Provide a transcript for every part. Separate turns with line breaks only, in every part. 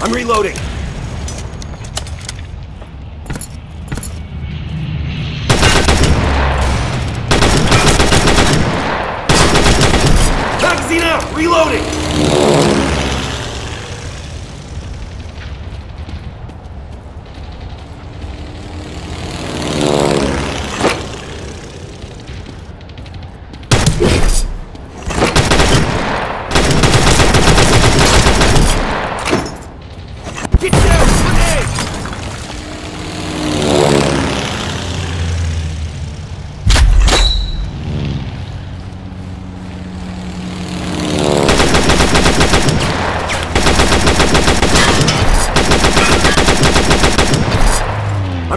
I'm reloading. Magazine out! Reloading!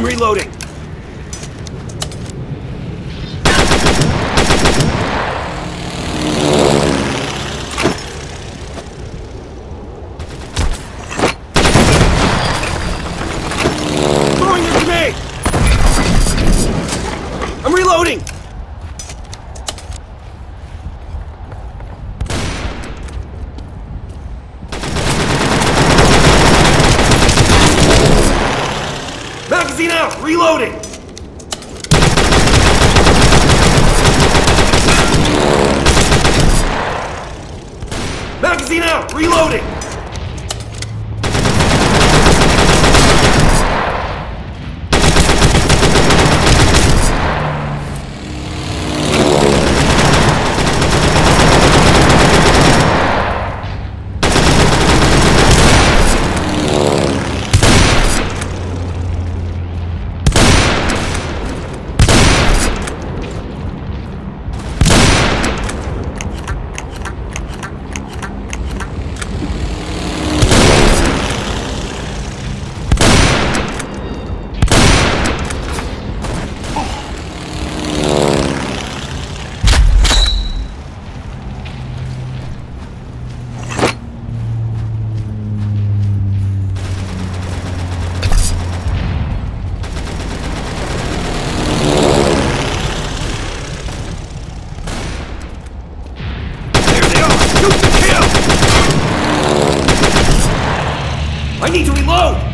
I'm reloading. Throwing a grenade! I'm reloading! Magazine out! Reloading! Magazine out! Reloading! Shoot to kill! I need to reload!